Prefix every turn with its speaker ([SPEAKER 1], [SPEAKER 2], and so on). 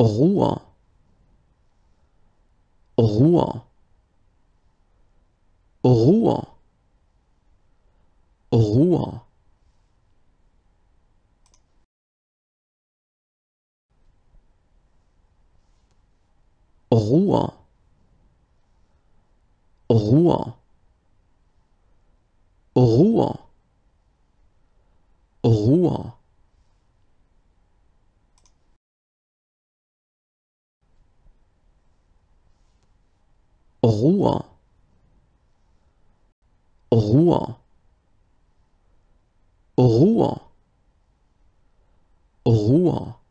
[SPEAKER 1] Ruhe, Ruhe, Ruhe, Ruhe. Ruhe, Ruhe, Ruhe, Ruhe. Ruhe, Ruhe, Ruhe, Ruhe.